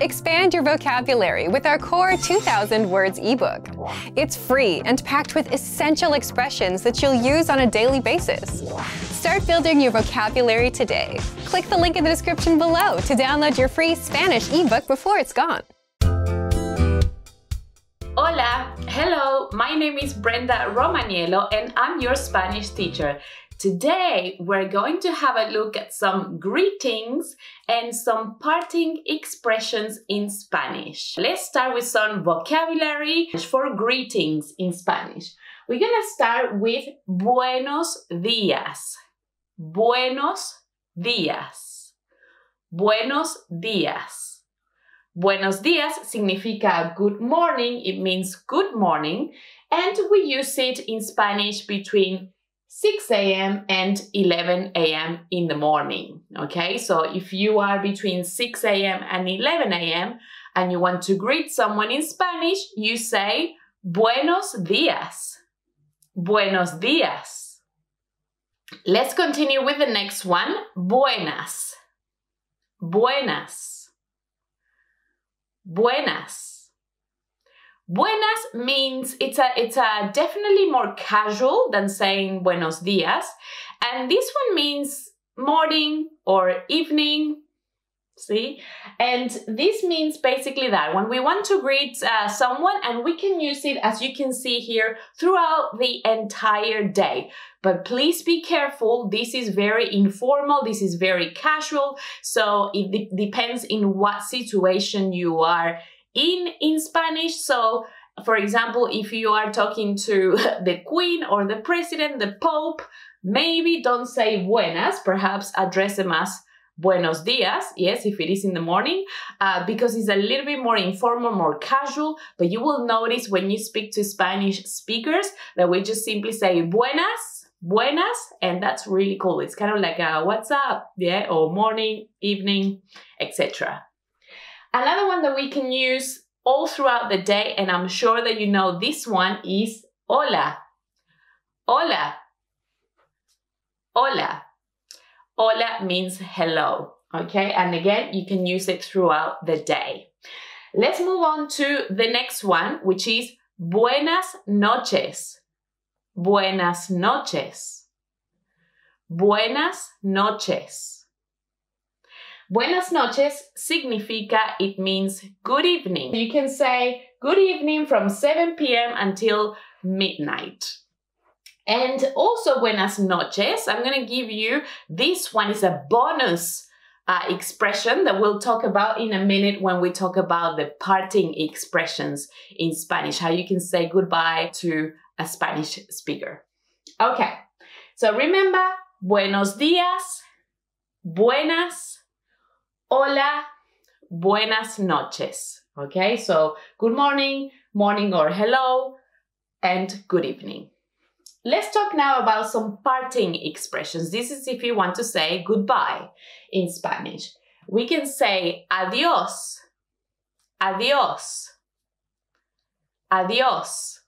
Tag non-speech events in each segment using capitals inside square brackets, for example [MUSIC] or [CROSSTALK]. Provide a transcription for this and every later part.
Expand your vocabulary with our Core 2000 Words ebook. It's free and packed with essential expressions that you'll use on a daily basis. Start building your vocabulary today. Click the link in the description below to download your free Spanish ebook before it's gone. Hola, hello, my name is Brenda Romaniello and I'm your Spanish teacher. Today, we're going to have a look at some greetings and some parting expressions in Spanish. Let's start with some vocabulary for greetings in Spanish. We're gonna start with buenos días. Buenos días. Buenos días. Buenos días significa good morning, it means good morning, and we use it in Spanish between 6 a.m. and 11 a.m. in the morning. Okay, so if you are between 6 a.m. and 11 a.m. and you want to greet someone in Spanish, you say Buenos días. Buenos días. Let's continue with the next one. Buenas. Buenas. Buenas. Buenas means it's a it's a definitely more casual than saying buenos dias, and this one means morning or evening. See, and this means basically that when we want to greet uh, someone, and we can use it as you can see here throughout the entire day. But please be careful. This is very informal. This is very casual. So it de depends in what situation you are in in Spanish. So, for example, if you are talking to [LAUGHS] the queen or the president, the pope, maybe don't say buenas, perhaps address them as buenos dias, yes, if it is in the morning, uh, because it's a little bit more informal, more casual, but you will notice when you speak to Spanish speakers that we just simply say buenas, buenas, and that's really cool. It's kind of like a what's up, yeah, or morning, evening, etc. Another one that we can use all throughout the day, and I'm sure that you know this one is hola. Hola. Hola. Hola means hello, okay? And again, you can use it throughout the day. Let's move on to the next one, which is buenas noches. Buenas noches. Buenas noches. Buenas noches significa it means good evening. You can say good evening from 7 p.m. until midnight. And also buenas noches, I'm going to give you, this one is a bonus uh, expression that we'll talk about in a minute when we talk about the parting expressions in Spanish, how you can say goodbye to a Spanish speaker. Okay, so remember, buenos días, buenas, Hola, buenas noches. Okay, so good morning, morning or hello, and good evening. Let's talk now about some parting expressions. This is if you want to say goodbye in Spanish. We can say adios, adios, adios.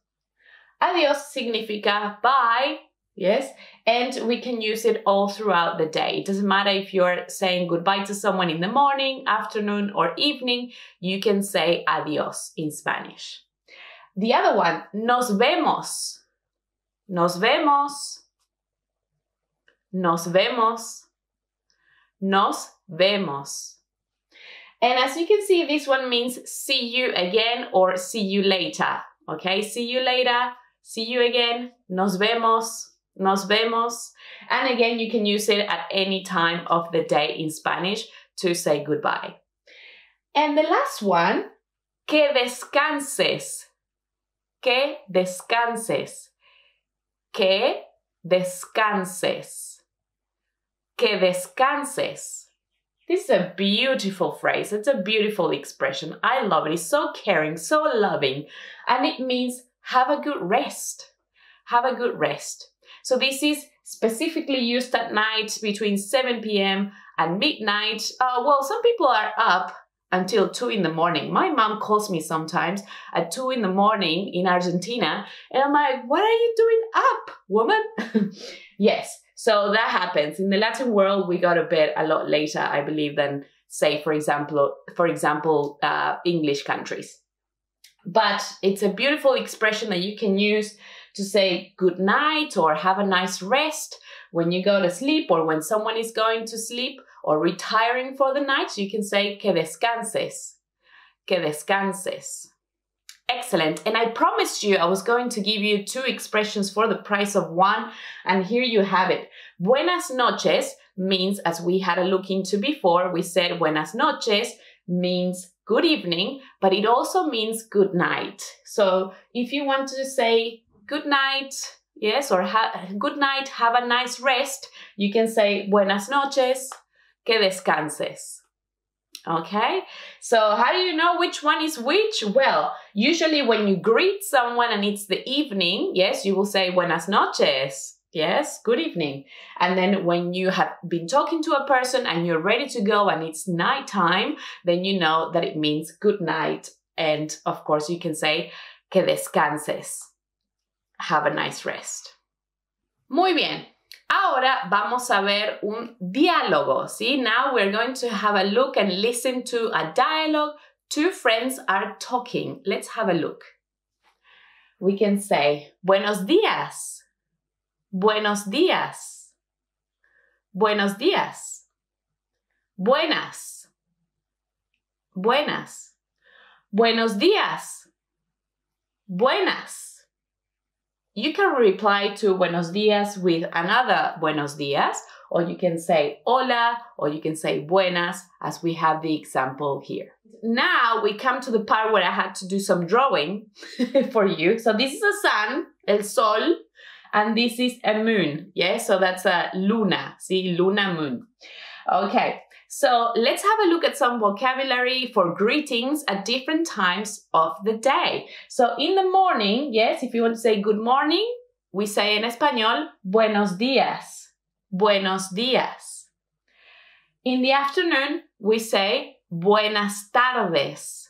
Adios significa bye Yes, and we can use it all throughout the day. It doesn't matter if you're saying goodbye to someone in the morning, afternoon, or evening, you can say adios in Spanish. The other one, nos vemos. Nos vemos. Nos vemos. Nos vemos. And as you can see, this one means see you again or see you later. Okay, see you later, see you again, nos vemos, Nos vemos. And again, you can use it at any time of the day in Spanish to say goodbye. And the last one, que descanses. Que descanses. Que descanses. Que descanses. This is a beautiful phrase. It's a beautiful expression. I love it. It's so caring, so loving. And it means have a good rest. Have a good rest. So this is specifically used at night between 7 p.m. and midnight. Uh, well, some people are up until 2 in the morning. My mom calls me sometimes at 2 in the morning in Argentina, and I'm like, what are you doing up, woman? [LAUGHS] yes, so that happens. In the Latin world, we go to bed a lot later, I believe, than say, for example, for example, uh, English countries. But it's a beautiful expression that you can use to say good night or have a nice rest when you go to sleep or when someone is going to sleep or retiring for the night. You can say que descanses, que descanses. Excellent. And I promised you I was going to give you two expressions for the price of one. And here you have it. Buenas noches means, as we had a look into before, we said buenas noches means good evening, but it also means good night. So if you want to say good night, yes, or good night, have a nice rest, you can say buenas noches, que descanses. Okay, so how do you know which one is which? Well, usually when you greet someone and it's the evening, yes, you will say buenas noches. Yes, good evening. And then when you have been talking to a person and you're ready to go and it's nighttime, then you know that it means good night. And of course, you can say que descanses. Have a nice rest. Muy bien. Ahora vamos a ver un diálogo, ¿sí? Now we're going to have a look and listen to a dialogue. Two friends are talking. Let's have a look. We can say, Buenos días. Buenos días. Buenos días. Buenas. Buenas. Buenos días. Buenas. You can reply to buenos días with another buenos días, or you can say hola, or you can say buenas, as we have the example here. Now we come to the part where I had to do some drawing [LAUGHS] for you. So this is a sun, el sol, and this is a moon. Yeah, so that's a luna. See, luna moon. Okay, so let's have a look at some vocabulary for greetings at different times of the day. So in the morning, yes, if you want to say good morning, we say in español, buenos días, buenos días. In the afternoon, we say buenas tardes,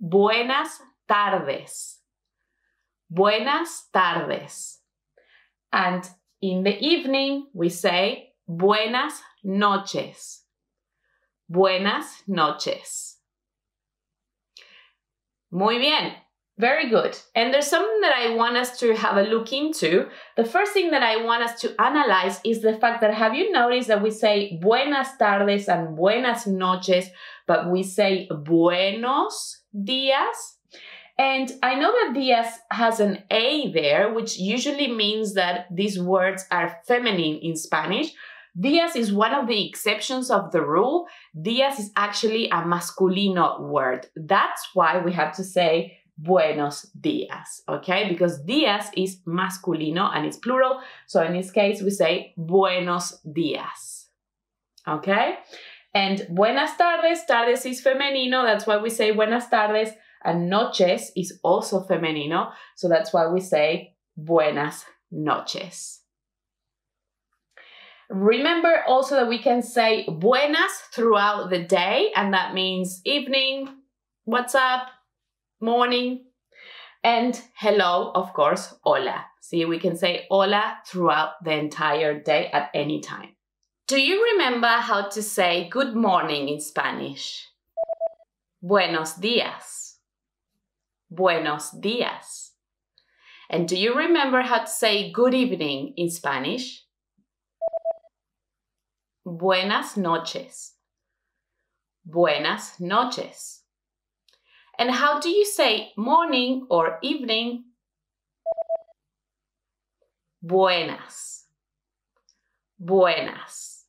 buenas tardes, buenas tardes. And in the evening, we say buenas noches, Buenas noches. Muy bien. Very good. And there's something that I want us to have a look into. The first thing that I want us to analyze is the fact that have you noticed that we say buenas tardes and buenas noches, but we say buenos dias? And I know that dias has an A there, which usually means that these words are feminine in Spanish, Dias is one of the exceptions of the rule. Dias is actually a masculino word. That's why we have to say buenos dias, okay? Because dias is masculino and it's plural. So in this case, we say buenos dias, okay? And buenas tardes, tardes is femenino. That's why we say buenas tardes. And noches is also femenino. So that's why we say buenas noches. Remember also that we can say buenas throughout the day, and that means evening, what's up, morning, and hello, of course, hola. See, we can say hola throughout the entire day at any time. Do you remember how to say good morning in Spanish? Buenos días. Buenos días. And do you remember how to say good evening in Spanish? Buenas noches. Buenas noches. And how do you say morning or evening? Buenas. Buenas.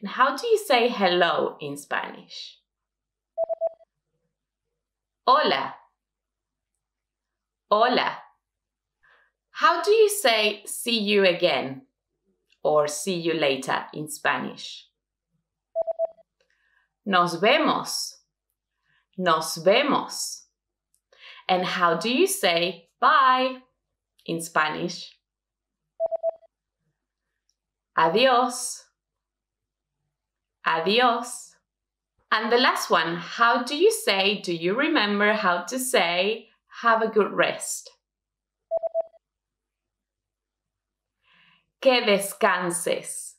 And how do you say hello in Spanish? Hola. Hola. How do you say see you again? Or see you later in Spanish. Nos vemos. Nos vemos. And how do you say bye in Spanish? Adios. Adios. And the last one, how do you say, do you remember how to say, have a good rest? Que descanses,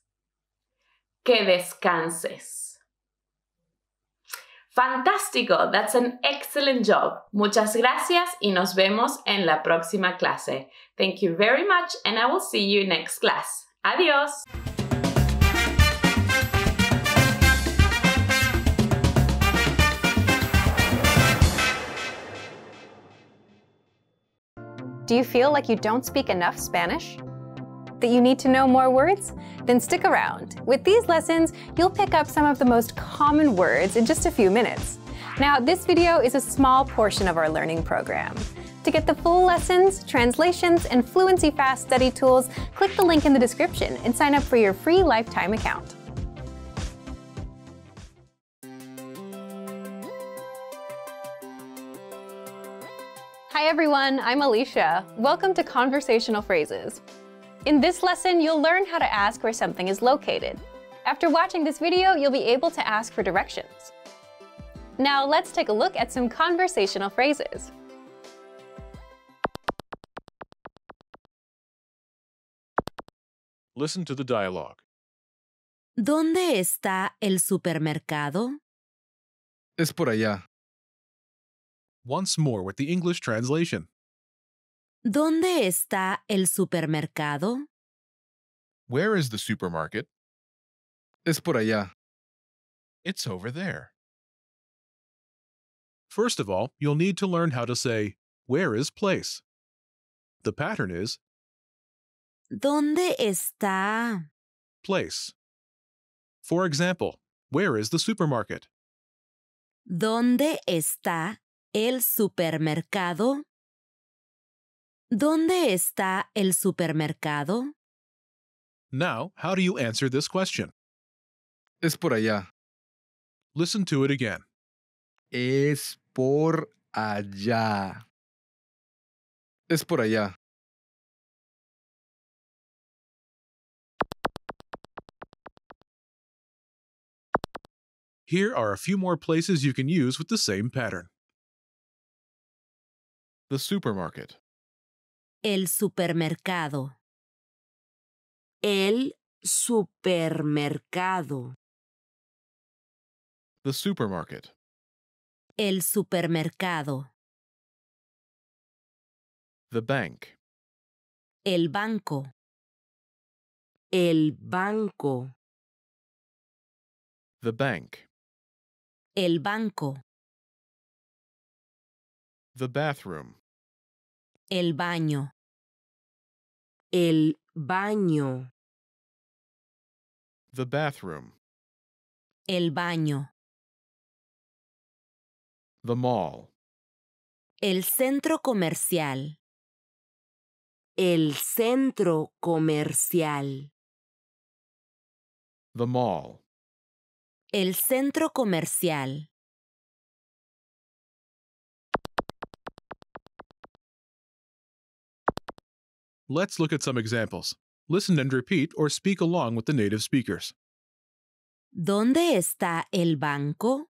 que descanses. Fantástico, that's an excellent job. Muchas gracias y nos vemos en la próxima clase. Thank you very much and I will see you next class. Adiós. Do you feel like you don't speak enough Spanish? That you need to know more words? Then stick around. With these lessons, you'll pick up some of the most common words in just a few minutes. Now, this video is a small portion of our learning program. To get the full lessons, translations, and Fluency Fast study tools, click the link in the description and sign up for your free lifetime account. Hi everyone, I'm Alicia. Welcome to Conversational Phrases. In this lesson, you'll learn how to ask where something is located. After watching this video, you'll be able to ask for directions. Now let's take a look at some conversational phrases. Listen to the dialogue. ¿Dónde está el supermercado? Es por allá. Once more with the English translation. ¿Dónde está el supermercado? Where is the supermarket? Es por allá. It's over there. First of all, you'll need to learn how to say, Where is place? The pattern is ¿Dónde está? place. For example, where is the supermarket? ¿Dónde está el supermercado? ¿Dónde está el supermercado? Now, how do you answer this question? Es por allá. Listen to it again. Es por allá. Es por allá. Here are a few more places you can use with the same pattern. The supermarket. El supermercado. El supermercado. The supermarket. El supermercado. The bank. El banco. El banco. The bank. El banco. The bathroom. El baño. El baño. The bathroom. El baño. The mall. El centro comercial. El centro comercial. The mall. El centro comercial. Let's look at some examples. Listen and repeat or speak along with the native speakers. ¿Dónde está el banco?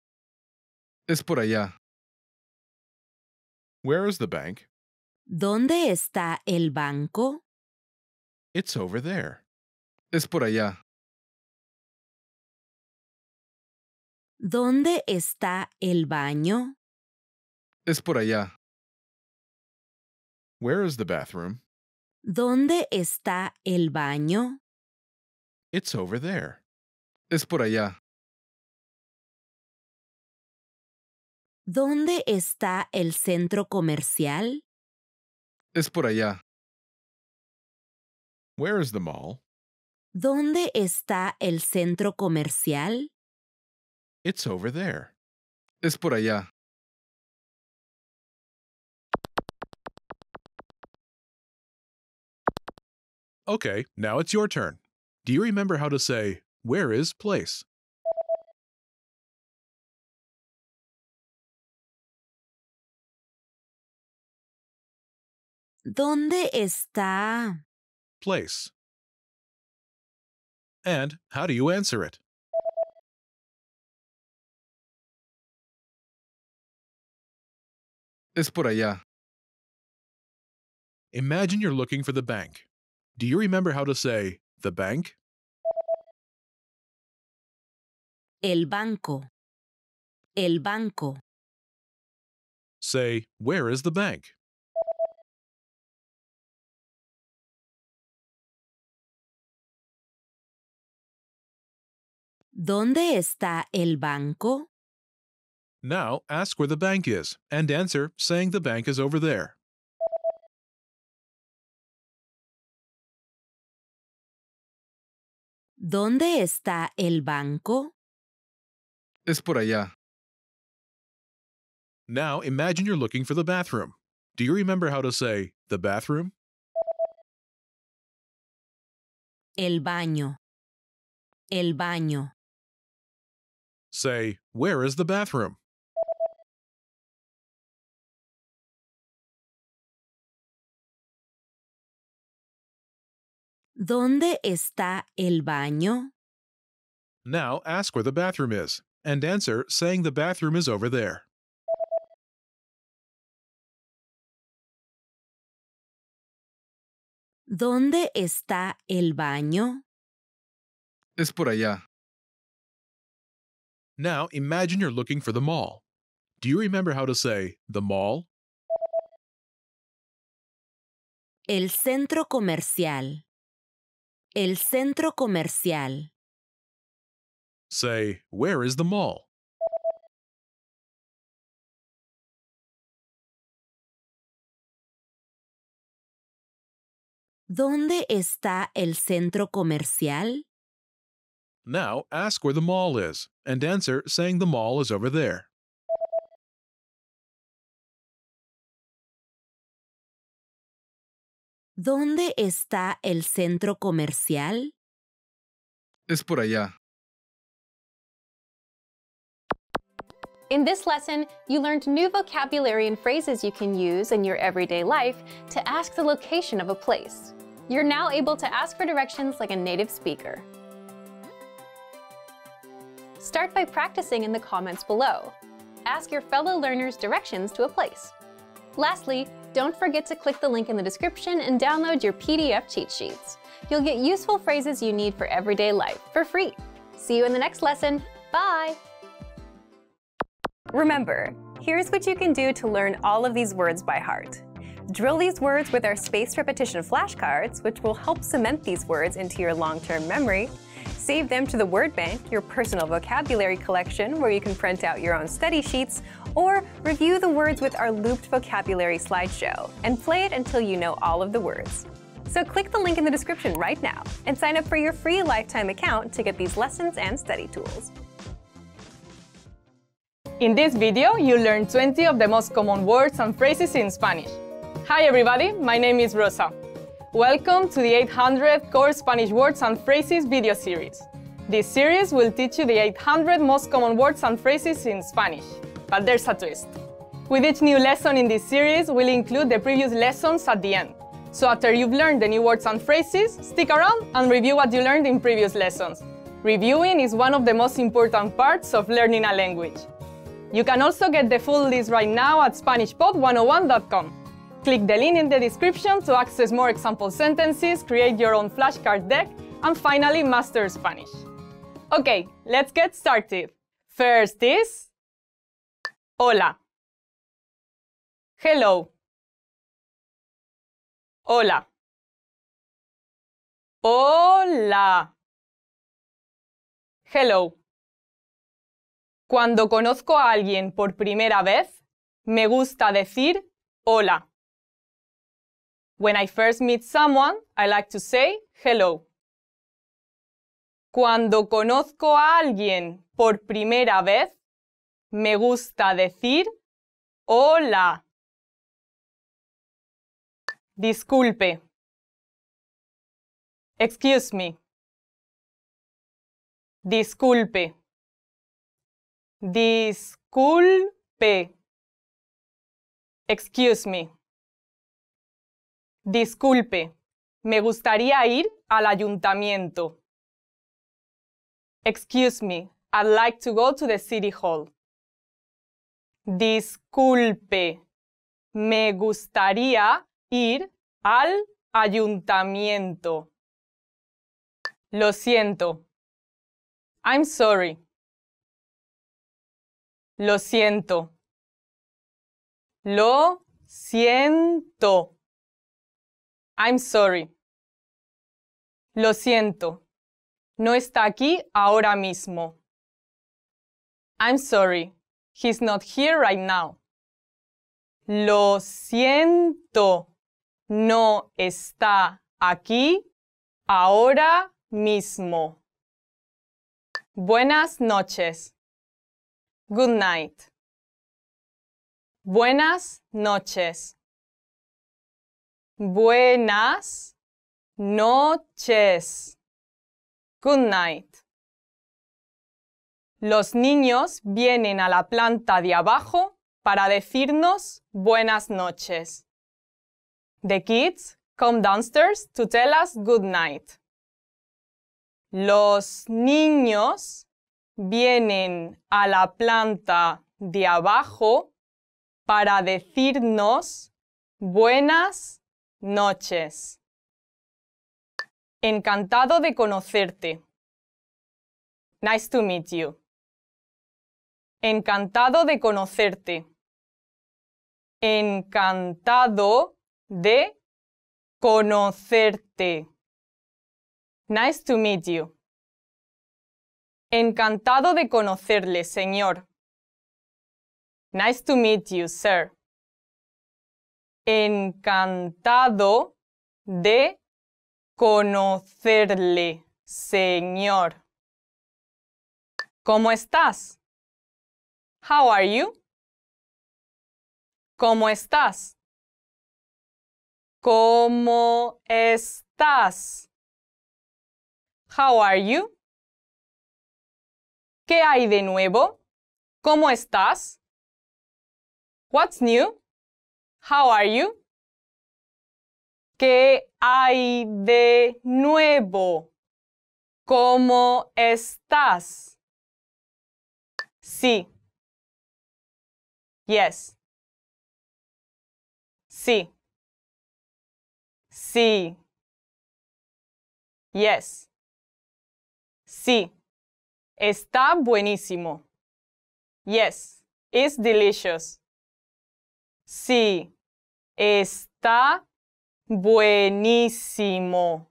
Es por allá. Where is the bank? ¿Dónde está el banco? It's over there. Es por allá. ¿Dónde está el baño? Es por allá. Where is the bathroom? ¿Dónde está el baño? It's over there. Es por allá. ¿Dónde está el centro comercial? Es por allá. Where is the mall? ¿Dónde está el centro comercial? It's over there. Es por allá. Okay, now it's your turn. Do you remember how to say, Where is place? ¿Dónde está? Place. And how do you answer it? Es por allá. Imagine you're looking for the bank. Do you remember how to say, the bank? El banco. el banco? Say, Where is the bank? ¿Dónde está el banco? Now ask where the bank is and answer saying the bank is over there. ¿Dónde está el banco? Es por allá. Now imagine you're looking for the bathroom. Do you remember how to say the bathroom? El baño. El baño. Say, Where is the bathroom? ¿Dónde está el baño? Now ask where the bathroom is and answer saying the bathroom is over there. ¿Dónde está el baño? Es por allá. Now imagine you're looking for the mall. Do you remember how to say the mall? El centro comercial. El centro comercial. Say, Where is the mall? ¿Dónde está el centro comercial? Now ask where the mall is and answer saying the mall is over there. ¿Dónde está el centro comercial? Es por allá. In this lesson, you learned new vocabulary and phrases you can use in your everyday life to ask the location of a place. You're now able to ask for directions like a native speaker. Start by practicing in the comments below. Ask your fellow learners directions to a place. Lastly, don't forget to click the link in the description and download your PDF cheat sheets. You'll get useful phrases you need for everyday life for free. See you in the next lesson. Bye! Remember, here's what you can do to learn all of these words by heart. Drill these words with our spaced repetition flashcards, which will help cement these words into your long-term memory. Save them to the word bank, your personal vocabulary collection, where you can print out your own study sheets, or review the words with our looped vocabulary slideshow and play it until you know all of the words. So click the link in the description right now and sign up for your free lifetime account to get these lessons and study tools. In this video, you learn 20 of the most common words and phrases in Spanish. Hi everybody, my name is Rosa. Welcome to the 800 Core Spanish Words and Phrases video series. This series will teach you the 800 most common words and phrases in Spanish. But there's a twist. With each new lesson in this series, we'll include the previous lessons at the end. So after you've learned the new words and phrases, stick around and review what you learned in previous lessons. Reviewing is one of the most important parts of learning a language. You can also get the full list right now at SpanishPod101.com. Click the link in the description to access more example sentences, create your own flashcard deck, and finally master Spanish. Okay, let's get started. First is Hola. Hello. Hola. Hola. Hello. Cuando conozco a alguien por primera vez, me gusta decir hola. When I first meet someone, I like to say hello. Cuando conozco a alguien por primera vez, me gusta decir hola. Disculpe. Excuse me. Disculpe. Disculpe. Excuse me. Disculpe. Me gustaría ir al ayuntamiento. Excuse me. I'd like to go to the city hall. Disculpe. Me gustaría ir al ayuntamiento. Lo siento. I'm sorry. Lo siento. Lo siento. I'm sorry. Lo siento. No está aquí ahora mismo. I'm sorry. He's not here right now. Lo siento. No está aquí ahora mismo. Buenas noches. Good night. Buenas noches. Buenas noches. Good night. Los niños vienen a la planta de abajo para decirnos buenas noches. The kids come downstairs to tell us good night. Los niños vienen a la planta de abajo para decirnos buenas noches. Encantado de conocerte. Nice to meet you. Encantado de conocerte. Encantado de conocerte. Nice to meet you. Encantado de conocerle, señor. Nice to meet you, sir. Encantado de conocerle, señor. ¿Cómo estás? How are you? ¿Cómo estás? ¿Cómo estás? How are you? ¿Qué hay de nuevo? ¿Cómo estás? What's new? How are you? ¿Qué hay de nuevo? ¿Cómo estás? Sí. Yes. Sí. Sí. Yes. Sí. Está buenísimo. Yes. It's delicious. Sí. Está buenísimo.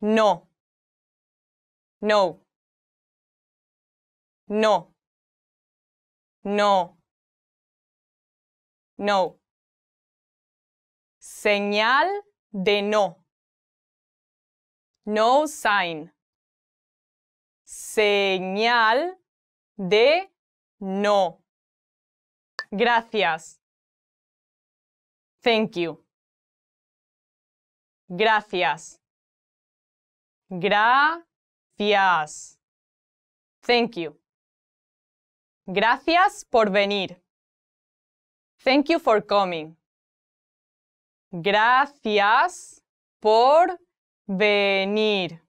No. No. No. No. No. Señal de no. No sign. Señal de no. Gracias. Thank you. Gracias. Gracias. Thank you. Gracias por venir. Thank you for coming. Gracias por venir.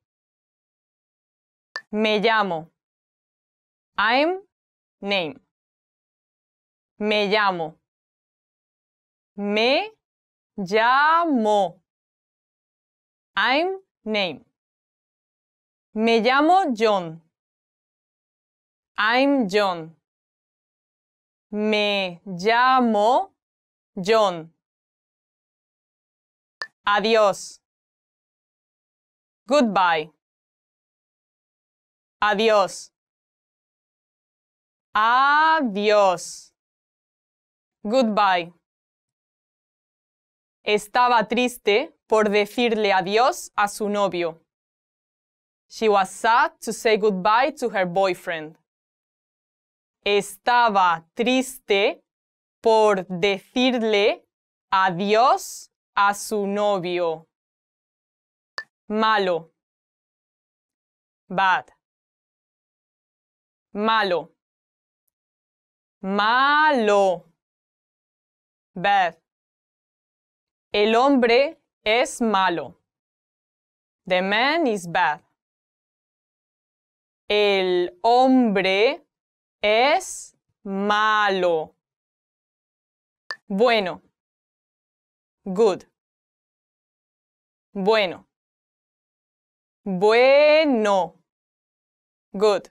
Me llamo. I'm name. Me llamo. Me llamo. I'm name. Me llamo John. I'm John. Me llamo John. Adiós. Goodbye. Adiós. Adiós. Goodbye. Estaba triste por decirle adiós a su novio. She was sad to say goodbye to her boyfriend. Estaba triste por decirle adiós a su novio. Malo. Bad. Malo. Malo. Bad. El hombre es malo. The man is bad. El hombre es malo. Bueno. Good. Bueno. Bueno. Good.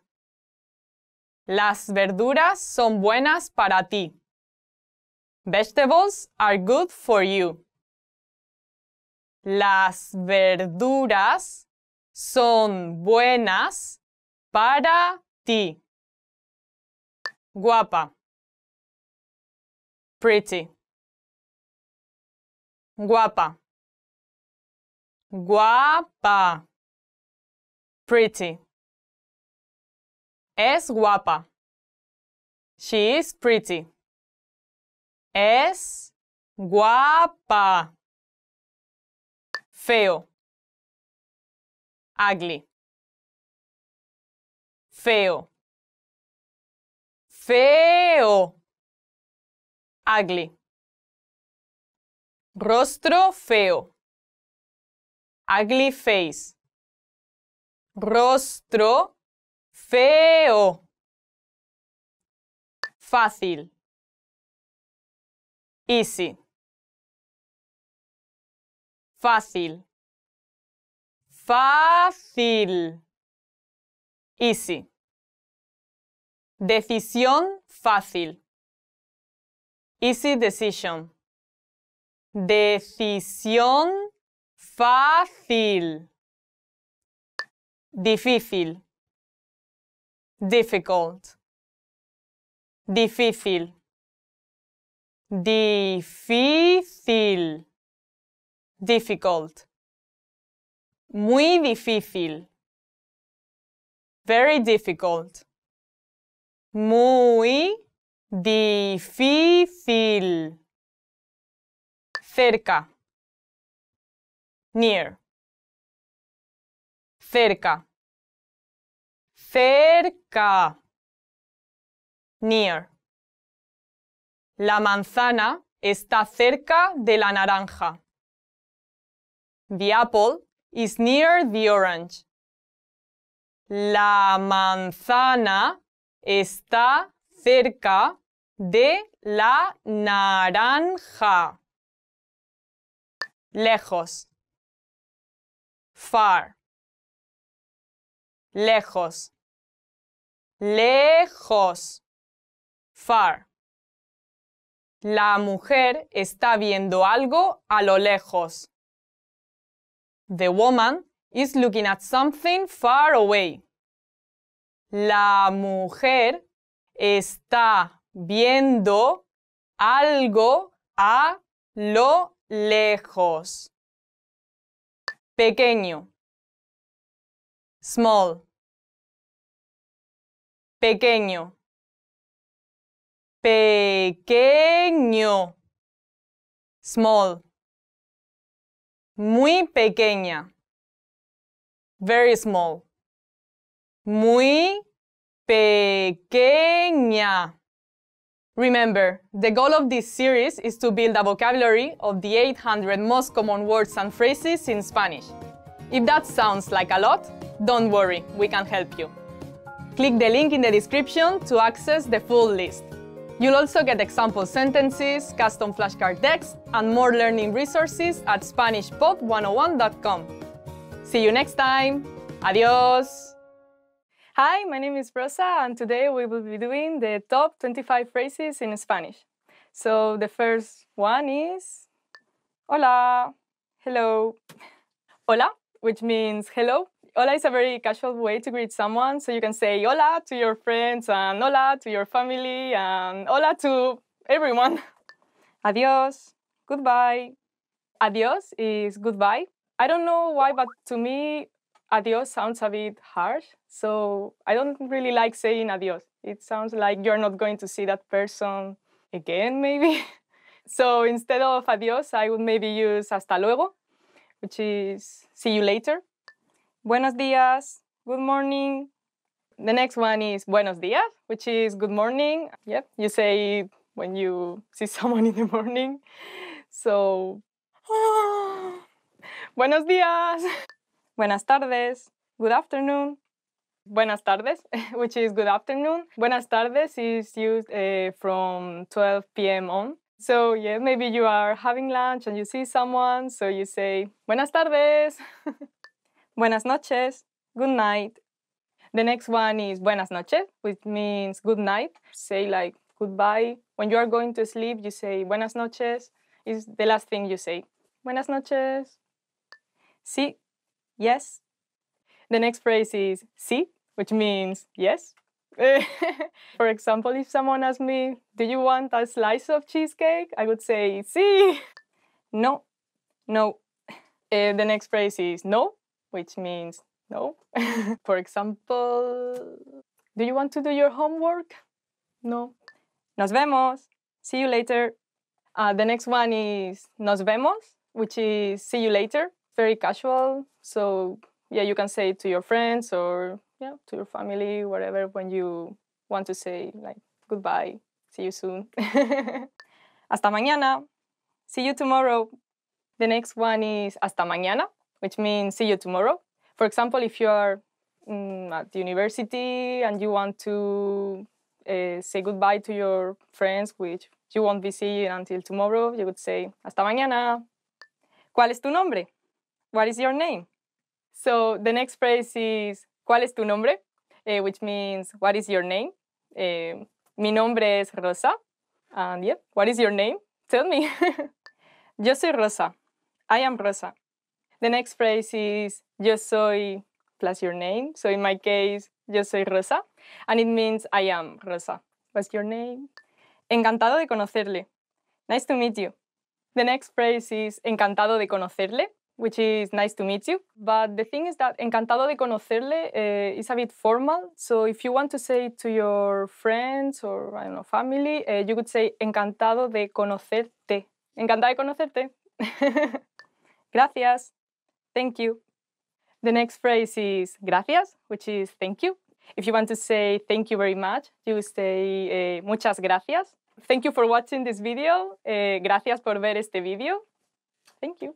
Las verduras son buenas para ti. Vegetables are good for you. Las verduras son buenas para ti. Guapa. Pretty. Guapa. Guapa. Pretty. Es guapa. She is pretty. Es guapa. Feo. Ugly. Feo. Feo. Ugly. Rostro feo. Ugly face. Rostro feo. Fácil. Easy. Fácil. Fácil. Easy. Decisión fácil. Easy decision. Decisión fácil. Difícil. Difficult. Difícil. Difícil. Difficult. Muy difícil. Very difficult. Muy difícil. Cerca. Near. Cerca. Cerca. Near. La manzana está cerca de la naranja. The apple is near the orange. La manzana está cerca de la naranja. Lejos. Far. Lejos. Lejos. Far. La mujer está viendo algo a lo lejos. The woman is looking at something far away. La mujer está viendo algo a lo lejos. Pequeño. Small. Pequeño. Pequeño. Small. Muy pequeña. Very small. Muy pequeña. Remember, the goal of this series is to build a vocabulary of the 800 most common words and phrases in Spanish. If that sounds like a lot, don't worry, we can help you. Click the link in the description to access the full list. You'll also get example sentences, custom flashcard decks, and more learning resources at SpanishPod101.com. See you next time! Adios! Hi, my name is Rosa, and today we will be doing the top 25 phrases in Spanish. So the first one is Hola, hello. [LAUGHS] Hola, which means hello. Hola is a very casual way to greet someone, so you can say hola to your friends, and hola to your family, and hola to everyone. [LAUGHS] Adios, goodbye. Adios is goodbye. I don't know why, but to me, adios sounds a bit harsh, so I don't really like saying adios. It sounds like you're not going to see that person again, maybe. [LAUGHS] so instead of adios, I would maybe use hasta luego, which is see you later. Buenos días, good morning. The next one is buenos días, which is good morning. Yep, you say when you see [LAUGHS] someone in the morning. So, [SIGHS] buenos días. [LAUGHS] Buenas tardes, good afternoon. Buenas tardes, [LAUGHS] which is good afternoon. Buenas tardes is used uh, from 12 p.m. on. So yeah, maybe you are having lunch and you see someone, so you say, Buenas tardes. [LAUGHS] Buenas noches. Good night. The next one is buenas noches, which means good night. Say like goodbye. When you are going to sleep, you say buenas noches. Is the last thing you say. Buenas noches. Sí. Yes. The next phrase is sí, which means yes. [LAUGHS] For example, if someone asks me, do you want a slice of cheesecake? I would say sí. No. No. Uh, the next phrase is no, which means no. [LAUGHS] For example, do you want to do your homework? No. Nos vemos. See you later. Uh, the next one is nos vemos, which is see you later. Very casual. So yeah, you can say to your friends or yeah, to your family, whatever, when you want to say like goodbye, see you soon. [LAUGHS] Hasta mañana. See you tomorrow. The next one is hasta mañana, which means see you tomorrow. For example, if you are mm, at university and you want to uh, say goodbye to your friends, which you won't be seeing until tomorrow, you would say hasta mañana. ¿Cuál es tu nombre? What is your name? So the next phrase is ¿Cuál es tu nombre? Uh, which means what is your name? Uh, mi nombre es Rosa. And yeah, what is your name? Tell me. [LAUGHS] Yo soy Rosa. I am Rosa. The next phrase is yo soy plus your name. So in my case, yo soy Rosa. And it means I am Rosa. What's your name? Encantado de conocerle. Nice to meet you. The next phrase is encantado de conocerle, which is nice to meet you. But the thing is that encantado de conocerle uh, is a bit formal. So if you want to say to your friends or, I don't know, family, uh, you could say encantado de conocerte. Encantado de conocerte. [LAUGHS] Gracias. Thank you. The next phrase is gracias, which is thank you. If you want to say thank you very much, you say eh, muchas gracias. Thank you for watching this video. Eh, gracias por ver este video. Thank you.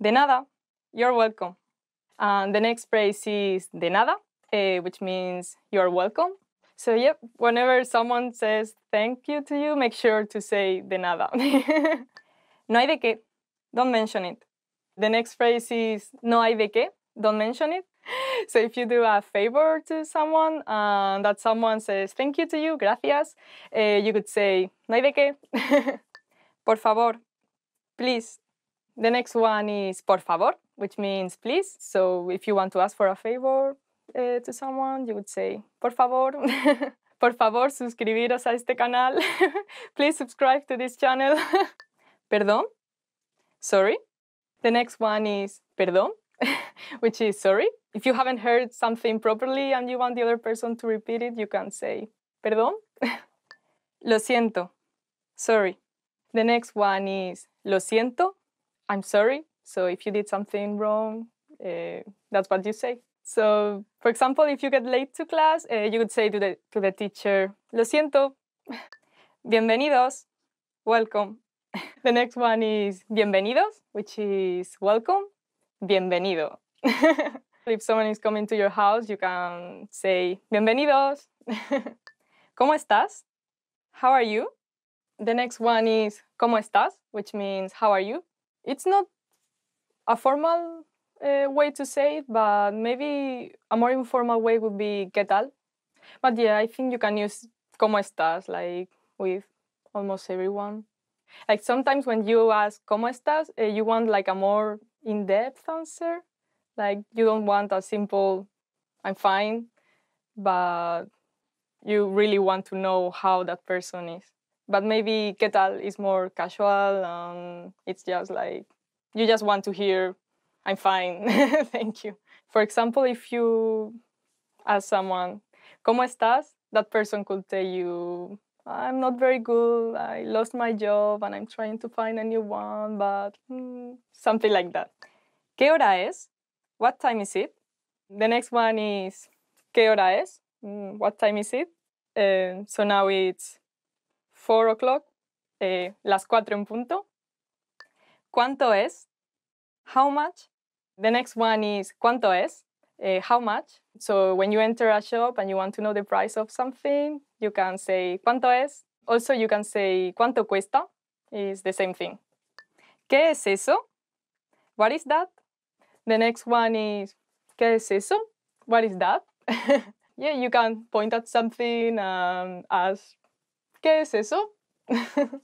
De nada. You're welcome. And the next phrase is de nada, eh, which means you're welcome. So, yep, whenever someone says thank you to you, make sure to say de nada. [LAUGHS] no hay de qué. Don't mention it. The next phrase is no hay de qué. Don't mention it. [LAUGHS] So if you do a favor to someone and that someone says thank you to you, gracias, uh, you could say no hay de qué. [LAUGHS] por favor, please. The next one is por favor, which means please. So if you want to ask for a favor uh, to someone, you would say por favor. [LAUGHS] por favor, suscribiros a este canal. [LAUGHS] please subscribe to this channel. [LAUGHS] Perdón. Sorry. The next one is perdón, which is sorry. If you haven't heard something properly and you want the other person to repeat it, you can say perdón. Lo siento. Sorry. The next one is lo siento. I'm sorry. So if you did something wrong, uh, that's what you say. So, for example, if you get late to class, uh, you would say to the, to the teacher, lo siento. [LAUGHS] Bienvenidos. Welcome. [LAUGHS] The next one is bienvenidos, which is welcome. Bienvenido. [LAUGHS] if someone is coming to your house, you can say bienvenidos. ¿Cómo estás? How are you? The next one is ¿Cómo estás? which means how are you? It's not a formal uh, way to say it, but maybe a more informal way would be ¿Qué tal? But yeah, I think you can use ¿Cómo estás? like with almost everyone. Like sometimes when you ask ¿Cómo estás? Uh, you want like a more in-depth answer. Like you don't want a simple I'm fine, but you really want to know how that person is. But maybe ¿Qué tal? is more casual and it's just like you just want to hear I'm fine. [LAUGHS] Thank you. For example, if you ask someone ¿Cómo estás? That person could tell you I'm not very good. I lost my job and I'm trying to find a new one, but mm, something like that. ¿Qué hora es? What time is it? The next one is ¿Qué hora es? Mm, what time is it? Uh, so now it's four o'clock, eh, las cuatro en punto. ¿Cuánto es? How much? The next one is ¿Cuánto es? Uh, how much? So when you enter a shop and you want to know the price of something, you can say ¿Cuánto es? Also, you can say ¿Cuánto cuesta? Is the same thing. ¿Qué es eso? What is that? The next one is ¿Qué es eso? What is that? [LAUGHS] yeah, you can point at something and ask, ¿qué es eso? [LAUGHS]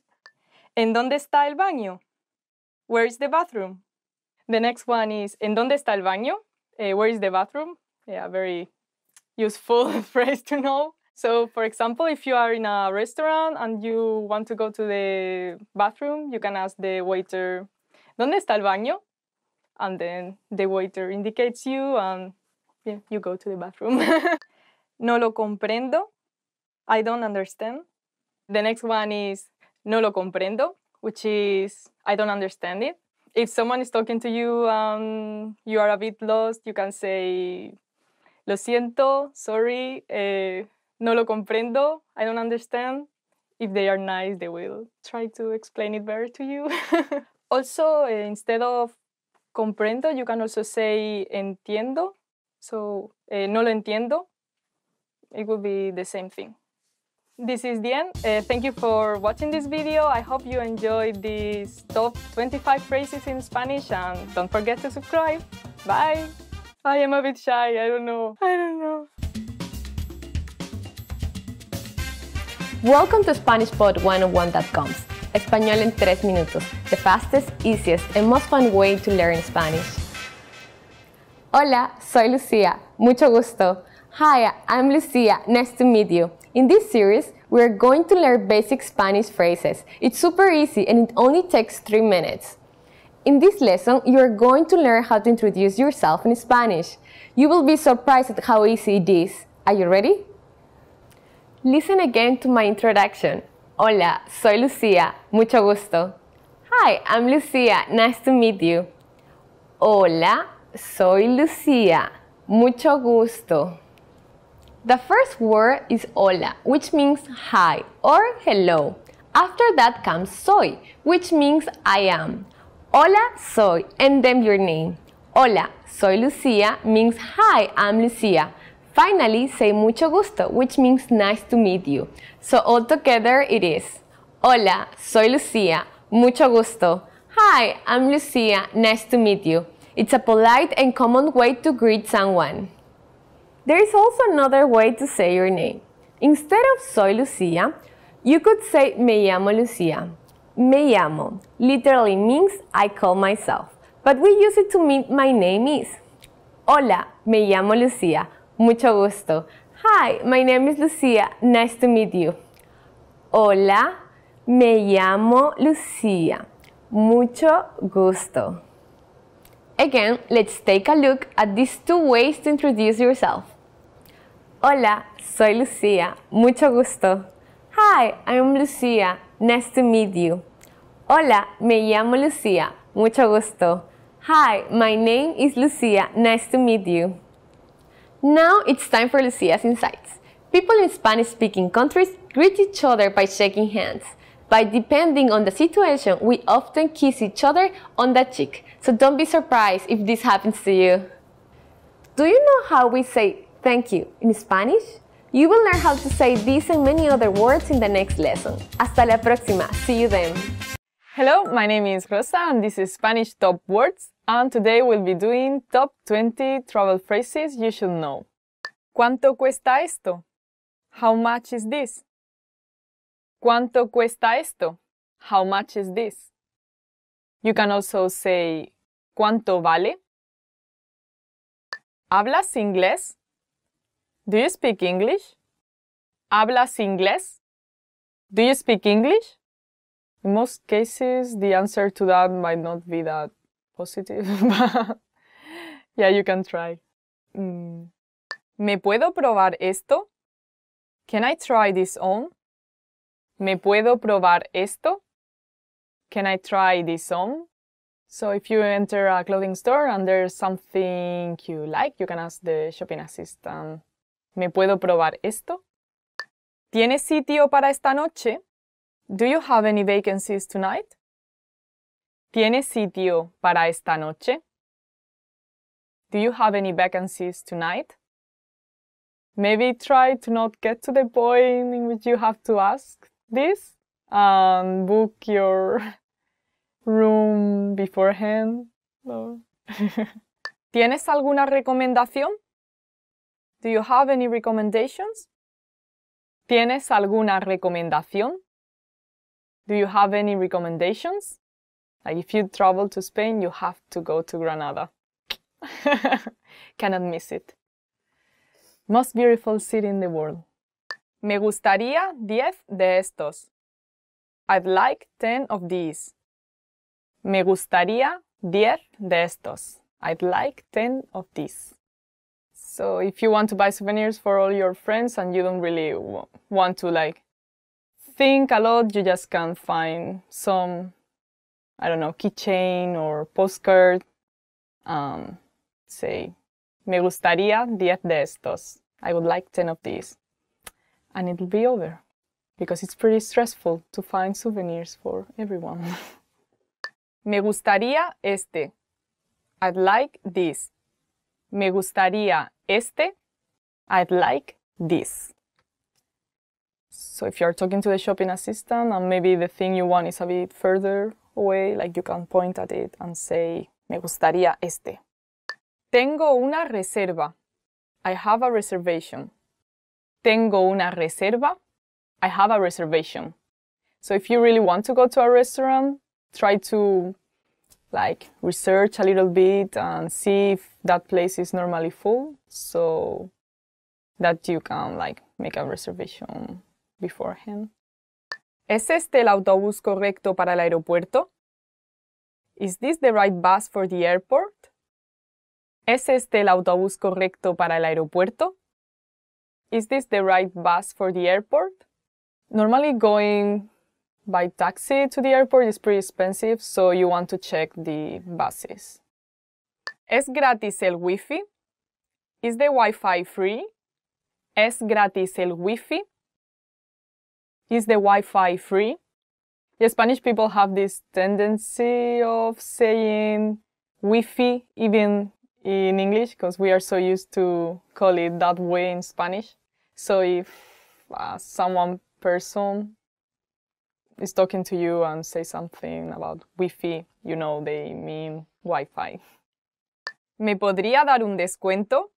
¿En dónde está el baño? Where is the bathroom? The next one is, ¿En dónde está el baño? Uh, where is the bathroom? Yeah, very useful [LAUGHS] phrase to know. So, for example, if you are in a restaurant and you want to go to the bathroom, you can ask the waiter, ¿Dónde está el baño? And then the waiter indicates you and you go to the bathroom. [LAUGHS] no lo comprendo. I don't understand. The next one is no lo comprendo, which is I don't understand it. If someone is talking to you and you are a bit lost, you can say lo siento, sorry, eh, no lo comprendo, I don't understand. If they are nice, they will try to explain it better to you. [LAUGHS] also, uh, instead of comprendo, you can also say entiendo. So, uh, no lo entiendo. It would be the same thing. This is the end. Uh, thank you for watching this video. I hope you enjoyed these top 25 phrases in Spanish and don't forget to subscribe. Bye! I am a bit shy, I don't know. I don't know. Welcome to SpanishPod101.com. Español en 3 minutos. The fastest, easiest, and most fun way to learn Spanish. Hola, soy Lucia. Mucho gusto. Hi, I'm Lucia. Nice to meet you. In this series, we're going to learn basic Spanish phrases. It's super easy and it only takes 3 minutes. In this lesson, you're going to learn how to introduce yourself in Spanish. You will be surprised at how easy it is. Are you ready? Listen again to my introduction. Hola, soy Lucia. Mucho gusto. Hi, I'm Lucia. Nice to meet you. Hola, soy Lucia. Mucho gusto. The first word is hola, which means hi or hello. After that comes soy, which means I am. Hola, soy, and then your name. Hola, soy Lucia means hi, I'm Lucia. Finally, say mucho gusto, which means nice to meet you. So all together it is Hola, soy Lucia. Mucho gusto. Hi, I'm Lucia. Nice to meet you. It's a polite and common way to greet someone. There is also another way to say your name. Instead of soy Lucia, you could say me llamo Lucia. Me llamo literally means I call myself, but we use it to mean my name is. Hola, me llamo Lucia. Mucho gusto. Hi, my name is Lucia. Nice to meet you. Hola, me llamo Lucia. Mucho gusto. Again, let's take a look at these two ways to introduce yourself. Hola, soy Lucia. Mucho gusto. Hi, I'm Lucia. Nice to meet you. Hola, me llamo Lucia. Mucho gusto. Hi, my name is Lucia. Nice to meet you. Now it's time for Lucia's Insights. People in Spanish speaking countries greet each other by shaking hands. By depending on the situation, we often kiss each other on the cheek, so don't be surprised if this happens to you. Do you know how we say thank you in Spanish? You will learn how to say these and many other words in the next lesson. Hasta la próxima. See you then. Hello, my name is Rosa and this is Spanish Top Words and today we'll be doing top 20 travel phrases you should know. ¿Cuánto cuesta esto? How much is this? ¿Cuánto cuesta esto? How much is this? You can also say ¿Cuánto vale? ¿Hablas inglés? Do you speak English? ¿Hablas inglés? Do you speak English? In most cases, the answer to that might not be that positive, [LAUGHS] but yeah, you can try. Mm. ¿Me puedo probar esto? Can I try this on? ¿Me puedo probar esto? Can I try this on? So if you enter a clothing store and there's something you like, you can ask the shopping assistant, ¿Me puedo probar esto? ¿Tienes sitio para esta noche? Do you have any vacancies tonight? ¿Tienes sitio para esta noche? Do you have any vacancies tonight? Maybe try to not get to the point in which you have to ask this and book your room beforehand. No. [LAUGHS] ¿Tienes alguna recomendación? Do you have any recommendations? ¿Tienes alguna recomendación? Do you have any recommendations? Like if you travel to Spain, you have to go to Granada. [LAUGHS] Cannot miss it. Most beautiful city in the world. Me gustaría 10 de estos. I'd like 10 of these. Me gustaría 10 de estos. I'd like 10 of these. So if you want to buy souvenirs for all your friends and you don't really want to like think a lot, you just can find some, I don't know, keychain or postcard. Um, say, me gustaría 10 de estos. I would like 10 of these. And it'll be over because it's pretty stressful to find souvenirs for everyone. [LAUGHS] me gustaría este. I'd like this. Me gustaría este. I'd like this. So if you're talking to the shopping assistant and maybe the thing you want is a bit further away, like you can point at it and say, me gustaría este. Tengo una reserva. I have a reservation. Tengo una reserva. I have a reservation. So if you really want to go to a restaurant, try to like research a little bit and see if that place is normally full so that you can like make a reservation beforehand. ¿Es este el autobús correcto para el aeropuerto? Is this the right bus for the airport? ¿Es este el autobús correcto para el aeropuerto? Is this the right bus for the airport? Normally going by taxi to the airport is pretty expensive, so you want to check the buses. ¿Es gratis el Wi-Fi? Is the Wi-Fi free? ¿Es gratis el Wi-Fi? Is the Wi-Fi free? The Spanish people have this tendency of saying Wi-Fi even in English because we are so used to call it that way in Spanish. So if uh, someone person is talking to you and say something about Wi-Fi, you know they mean Wi-Fi. ¿Me podría dar un descuento?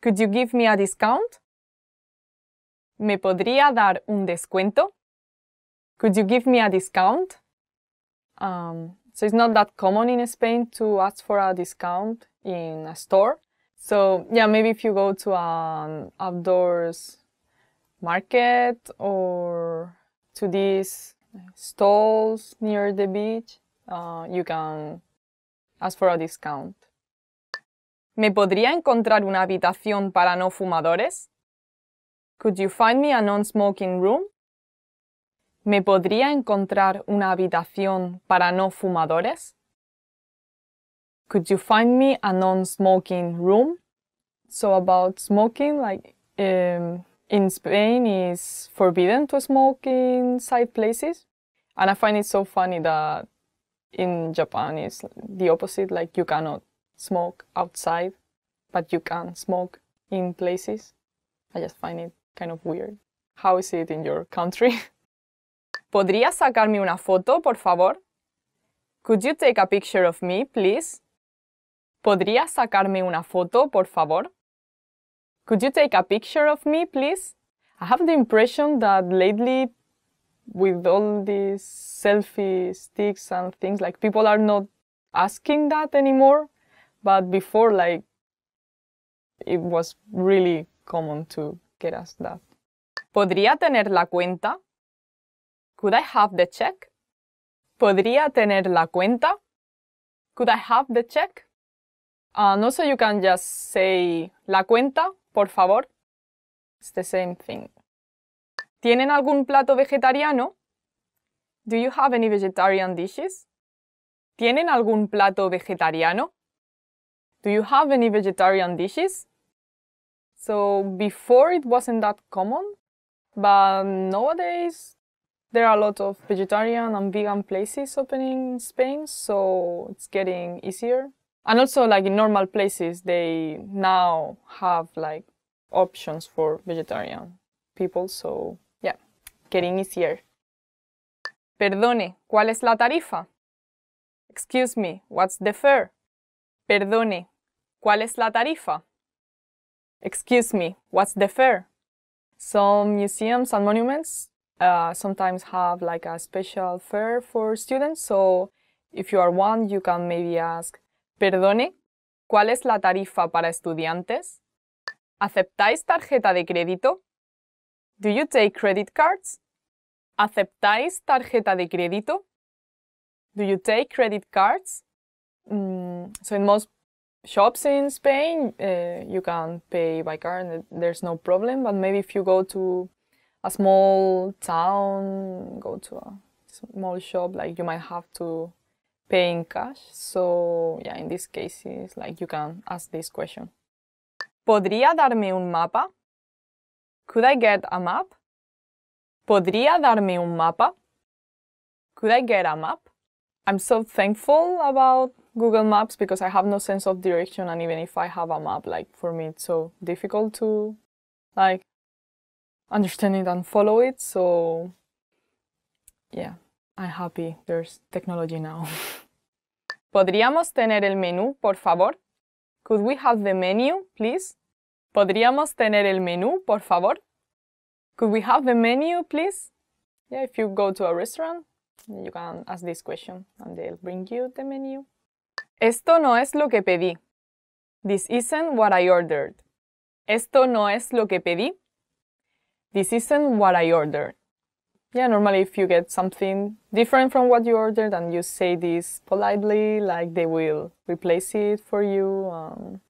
Could you give me a discount? ¿Me podría dar un descuento? Could you give me a discount? Um, so it's not that common in Spain to ask for a discount in a store. So yeah, maybe if you go to an outdoors market or to these stalls near the beach, uh, you can ask for a discount. ¿Me podría encontrar una habitación para no fumadores? Could you find me a non-smoking room? ¿Me podría encontrar una habitación para no fumadores? Could you find me a non-smoking room? So about smoking, like um, in Spain is forbidden to smoke inside places. And I find it so funny that in Japan is the opposite, like you cannot smoke outside, but you can smoke in places. I just find it kind of weird. How is it in your country? [LAUGHS] ¿Podrías sacarme una foto, por favor? Could you take a picture of me, please? ¿Podrías sacarme una foto, por favor? Could you take a picture of me, please? I have the impression that lately, with all these selfie sticks and things, like people are not asking that anymore. But before, like, it was really common to get asked that. ¿Podría tener la cuenta? Could I have the check? ¿Podría tener la cuenta? Could I have the check? Ah, and also you can just say la cuenta por favor. It's the same thing. ¿Tienen algún plato vegetariano? Do you have any vegetarian dishes? ¿Tienen algún plato vegetariano? Do you have any vegetarian dishes? So before it wasn't that common, but nowadays there are a lot of vegetarian and vegan places opening in Spain, so it's getting easier and also like in normal places they now have like options for vegetarian people so yeah getting easier perdone cuál es la tarifa excuse me what's the fare perdone cuál es la tarifa Excuse me, what's the fare? Some museums and monuments uh, sometimes have like a special fare for students. So if you are one, you can maybe ask, Perdone, ¿cuál es la tarifa para estudiantes? ¿Aceptáis tarjeta de crédito? Do you take credit cards? ¿Aceptáis tarjeta de crédito? Do you take credit cards? Mm, so in most shops in Spain, uh, you can pay by card and there's no problem. But maybe if you go to a small town, go to a small shop, like you might have to pay in cash. So yeah, in these cases, like you can ask this question. ¿Podría darme un mapa? Could I get a map? ¿Podría darme un mapa? Could I get a map? I'm so thankful about Google Maps because I have no sense of direction and even if I have a map, like for me it's so difficult to like understand it and follow it. So yeah, I'm happy there's technology now. [LAUGHS] ¿Podríamos tener el menú, por favor? Could we have the menu, please? ¿Podríamos tener el menú, por favor? Could we have the menu, please? Yeah, if you go to a restaurant, you can ask this question and they'll bring you the menu. Esto no es lo que pedí. This isn't what I ordered. Esto no es lo que pedí. This isn't what I ordered. Yeah, normally if you get something different from what you ordered and you say this politely, like they will replace it for you. Um,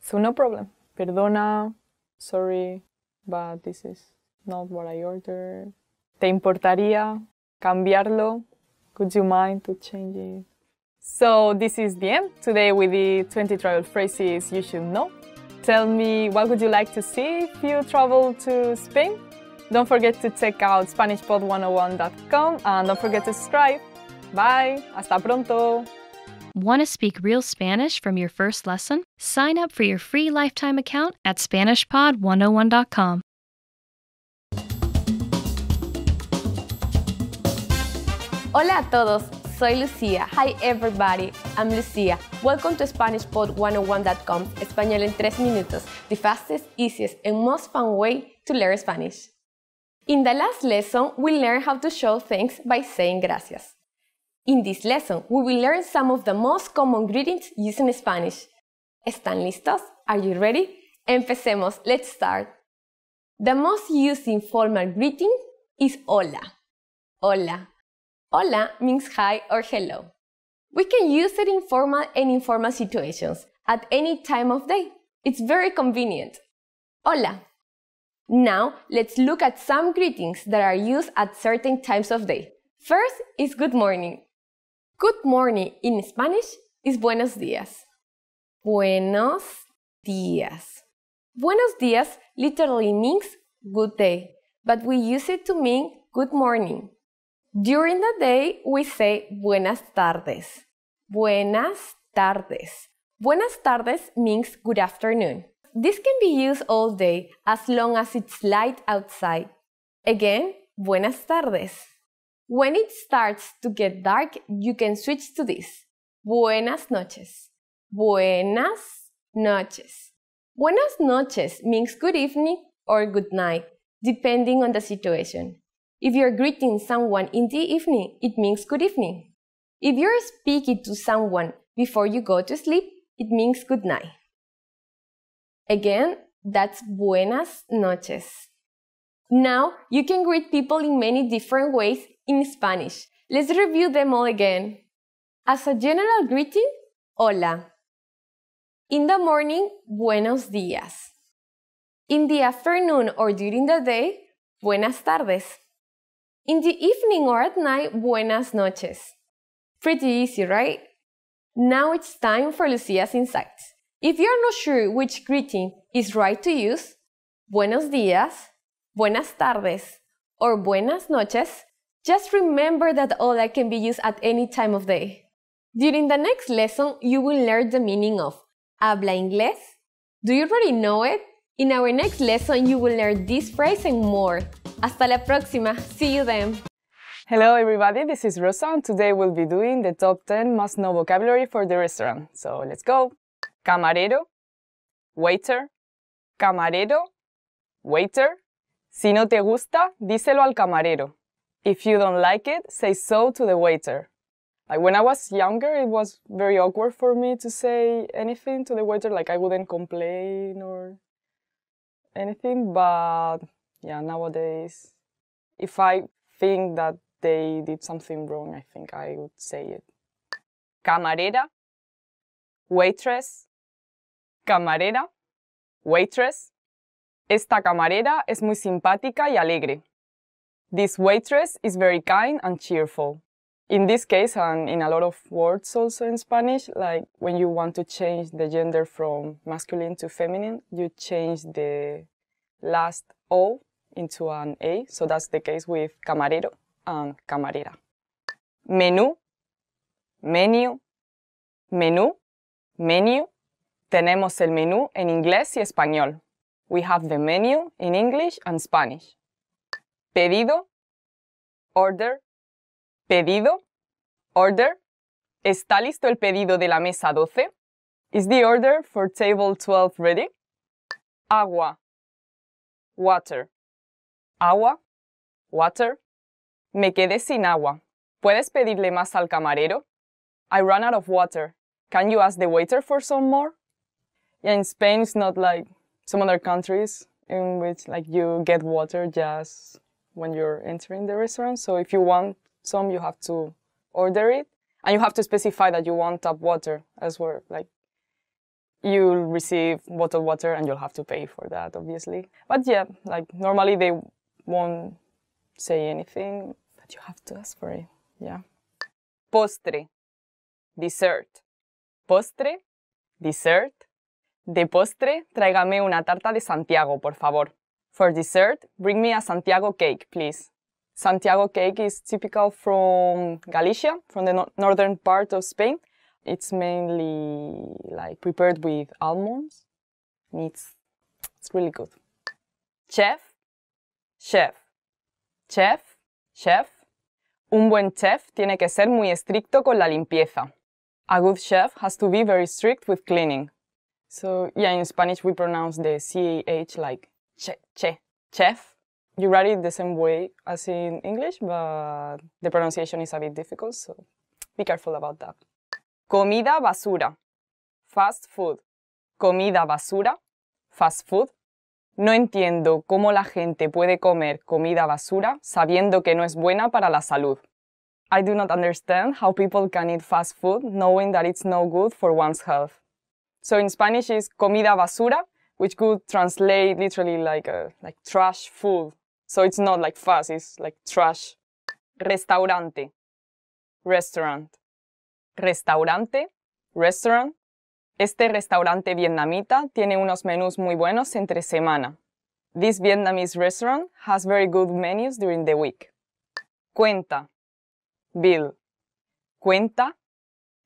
so no problem. Perdona, sorry, but this is not what I ordered. ¿Te importaría cambiarlo? Could you mind to change it? So this is the end. Today we did 20 travel phrases you should know. Tell me what would you like to see if you travel to Spain? Don't forget to check out SpanishPod101.com and don't forget to subscribe. Bye. Hasta pronto. Want to speak real Spanish from your first lesson? Sign up for your free lifetime account at SpanishPod101.com. Hola a todos, soy Lucía. Hi everybody, I'm Lucía. Welcome to SpanishPod101.com, Español en 3 minutos, the fastest, easiest, and most fun way to learn Spanish. In the last lesson, we learned how to show thanks by saying gracias. In this lesson, we will learn some of the most common greetings used in Spanish. ¿Están listos? Are you ready? Empecemos. Let's start. The most used informal greeting is hola. Hola. Hola means hi or hello. We can use it in formal and informal situations at any time of day. It's very convenient. Hola. Now, let's look at some greetings that are used at certain times of day. First is good morning. Good morning in Spanish is buenos días. Buenos días. Buenos días literally means good day, but we use it to mean good morning. During the day, we say buenas tardes. Buenas tardes. Buenas tardes means good afternoon. This can be used all day as long as it's light outside. Again, buenas tardes. When it starts to get dark, you can switch to this. Buenas noches. Buenas noches. Buenas noches means good evening or good night, depending on the situation. If you're greeting someone in the evening, it means good evening. If you're speaking to someone before you go to sleep, it means good night. Again, that's buenas noches. Now, you can greet people in many different ways in Spanish. Let's review them all again. As a general greeting, hola. In the morning, buenos días. In the afternoon or during the day, buenas tardes. In the evening or at night, buenas noches. Pretty easy, right? Now it's time for Lucia's insights. If you're not sure which greeting is right to use, buenos días, buenas tardes, or buenas noches, just remember that hola can be used at any time of day. During the next lesson, you will learn the meaning of habla inglés. Do you already know it? In our next lesson, you will learn this phrase and more. Hasta la próxima. See you then. Hello everybody, this is Rosa and today we'll be doing the top 10 must know vocabulary for the restaurant. So let's go. Camarero, waiter, camarero, waiter. Si no te gusta, díselo al camarero. If you don't like it, say so to the waiter. Like when I was younger, it was very awkward for me to say anything to the waiter, like I wouldn't complain or anything. But yeah, nowadays, if I think that they did something wrong, I think I would say it. Camarera, waitress, camarera, waitress. Esta camarera es muy simpática y alegre. This waitress is very kind and cheerful. In this case, and in a lot of words also in Spanish, like when you want to change the gender from masculine to feminine, you change the last O into an A. So that's the case with camarero and camarera. Menú, menu, menú, menu. Tenemos el menú en inglés y español. We have the menu in English and Spanish. Pedido, order, pedido, order. ¿Está listo el pedido de la mesa 12? Is the order for table 12 ready? Agua, water. Agua, water. Me quedé sin agua. ¿Puedes pedirle más al camarero? I ran out of water. Can you ask the waiter for some more? Yeah, in Spain it's not like some other countries in which like you get water just when you're entering the restaurant. So if you want some, you have to order it, and you have to specify that you want tap water as well. Like you'll receive bottled water, and you'll have to pay for that, obviously. But yeah, like normally they won't say anything, but you have to ask for it. Yeah. Postre, dessert. Postre, dessert. De postre, tráigame una tarta de Santiago, por favor. For dessert, bring me a Santiago cake, please. Santiago cake is typical from Galicia, from the no northern part of Spain. It's mainly like prepared with almonds. It's, it's really good. Chef, chef, chef, chef. Un buen chef tiene que ser muy estricto con la limpieza. A good chef has to be very strict with cleaning. So yeah, in Spanish we pronounce the CH like che, che, chef. You write it the same way as in English, but the pronunciation is a bit difficult, so be careful about that. Comida basura. Fast food. Comida basura. Fast food. No entiendo cómo la gente puede comer comida basura sabiendo que no es buena para la salud. I do not understand how people can eat fast food knowing that it's no good for one's health. So in Spanish is comida basura, which could translate literally like a, like trash food. So it's not like fast, it's like trash. Restaurante, restaurant. Restaurante, restaurant. Este restaurante vietnamita tiene unos menús muy buenos entre semana. This Vietnamese restaurant has very good menus during the week. Cuenta, bill. Cuenta,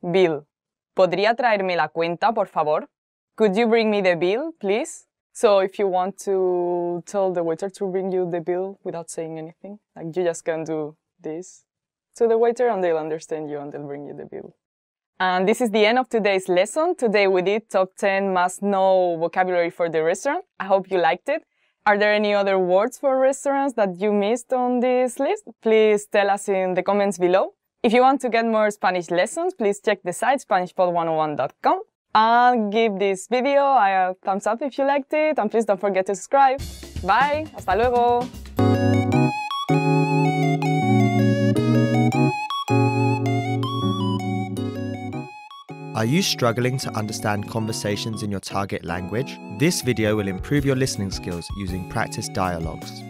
bill. ¿Podría traerme la cuenta, por favor? Could you bring me the bill, please? So if you want to tell the waiter to bring you the bill without saying anything, like you just can do this to the waiter and they'll understand you and they'll bring you the bill. And this is the end of today's lesson. Today we did top 10 must know vocabulary for the restaurant. I hope you liked it. Are there any other words for restaurants that you missed on this list? Please tell us in the comments below. If you want to get more Spanish lessons, please check the site SpanishPod101.com and give this video a thumbs up if you liked it and please don't forget to subscribe. Bye, hasta luego. Are you struggling to understand conversations in your target language? This video will improve your listening skills using practice dialogues.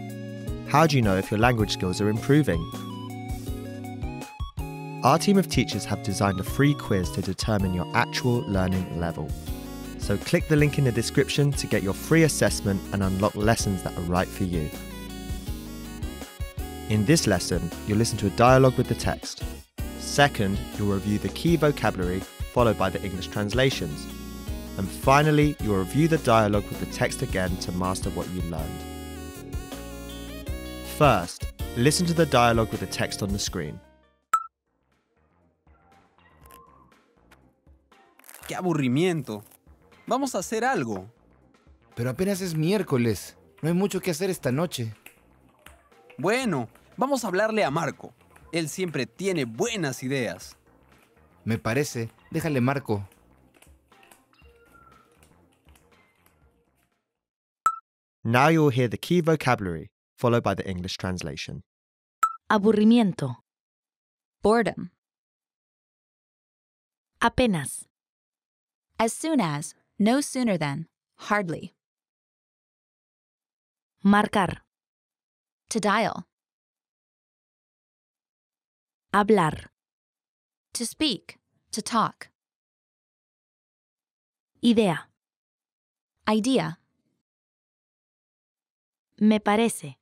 How do you know if your language skills are improving? Our team of teachers have designed a free quiz to determine your actual learning level. So click the link in the description to get your free assessment and unlock lessons that are right for you. In this lesson, you'll listen to a dialogue with the text. Second, you'll review the key vocabulary followed by the English translations. And finally, you'll review the dialogue with the text again to master what you learned. First, listen to the dialogue with the text on the screen. ¡Qué aburrimiento! Vamos a hacer algo. Pero apenas es miércoles. No hay mucho que hacer esta noche. Bueno, vamos a hablarle a Marco. Él siempre tiene buenas ideas. Me parece. Déjale Marco. Now you will hear the key vocabulary, followed by the English translation. Aburrimiento. Boredom. Apenas. As soon as, no sooner than, hardly. Marcar. To dial. Hablar. To speak, to talk. Idea. Idea. Me parece.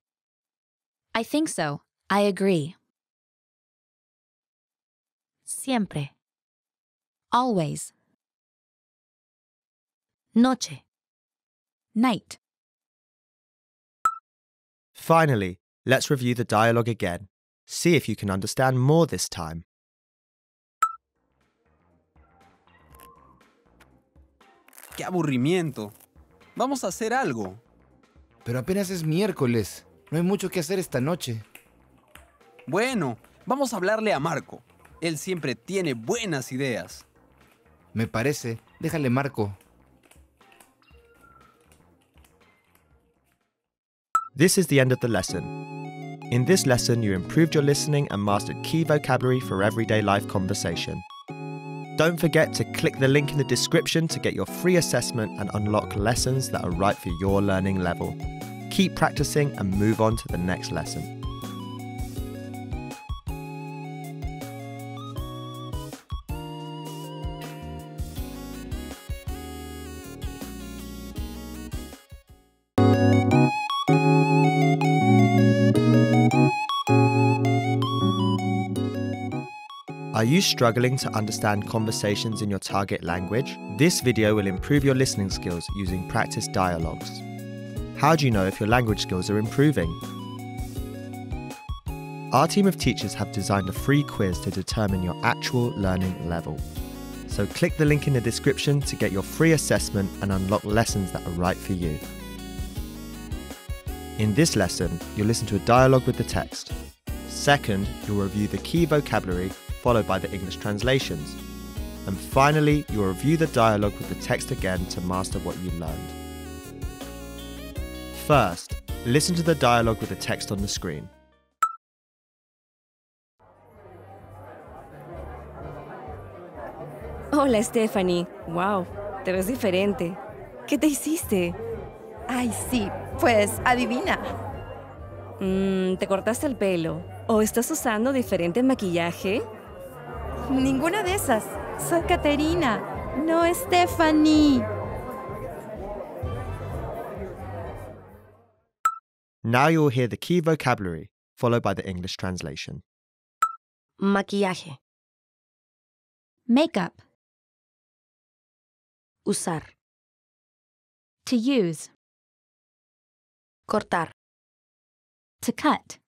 I think so. I agree. Siempre. Always. Noche. Night. Finally, let's review the dialogue again. See if you can understand more this time. ¡Qué aburrimiento! Vamos a hacer algo. Pero apenas es miércoles. No hay mucho que hacer esta noche. Bueno, vamos a hablarle a Marco. Él siempre tiene buenas ideas. Me parece. Déjale Marco. This is the end of the lesson. In this lesson, you improved your listening and mastered key vocabulary for everyday life conversation. Don't forget to click the link in the description to get your free assessment and unlock lessons that are right for your learning level. Keep practicing and move on to the next lesson. You struggling to understand conversations in your target language? This video will improve your listening skills using practice dialogues. How do you know if your language skills are improving? Our team of teachers have designed a free quiz to determine your actual learning level. So click the link in the description to get your free assessment and unlock lessons that are right for you. In this lesson, you'll listen to a dialogue with the text. Second, you'll review the key vocabulary followed by the English translations. And finally, you'll review the dialogue with the text again to master what you learned. First, listen to the dialogue with the text on the screen. Hola Stephanie, wow, te ves diferente. ¿Qué te hiciste? Ay, sí, pues adivina. Mm, ¿Te cortaste el pelo? ¿O estás usando diferente maquillaje? Ninguna de esas. Soy Caterina, no Stephanie. Now you will hear the key vocabulary, followed by the English translation. Maquillaje. Makeup. Usar. To use. Cortar. To cut.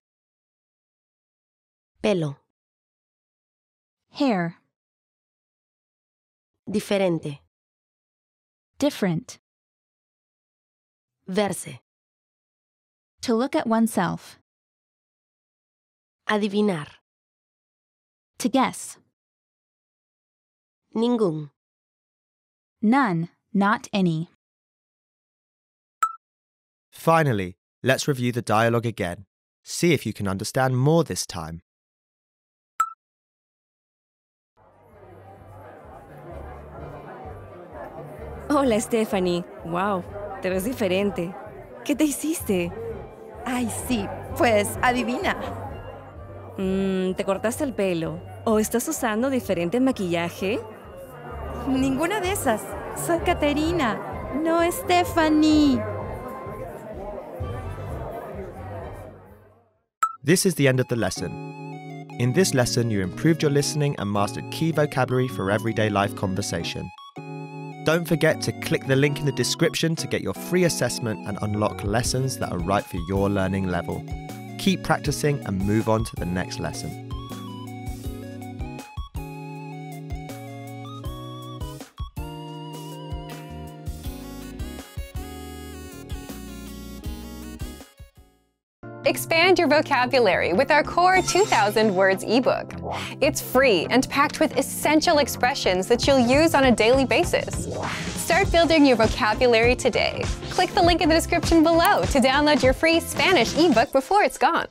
Pelo. Hair. Diferente. Different. Verse. To look at oneself. Adivinar. To guess. Ningún. None, not any. Finally, let's review the dialogue again. See if you can understand more this time. Hola Stephanie, wow, te ves diferente. ¿Qué te hiciste? Ay, sí, pues adivina. Mm, ¿Te cortaste el pelo? ¿O estás usando diferente maquillaje? Ninguna de esas. Soy Caterina, no Stephanie. This is the end of the lesson. In this lesson, you improved your listening and mastered key vocabulary for everyday life conversation. Don't forget to click the link in the description to get your free assessment and unlock lessons that are right for your learning level. Keep practicing and move on to the next lesson. Expand your vocabulary with our Core 2000 Words ebook. It's free and packed with essential expressions that you'll use on a daily basis. Start building your vocabulary today. Click the link in the description below to download your free Spanish ebook before it's gone.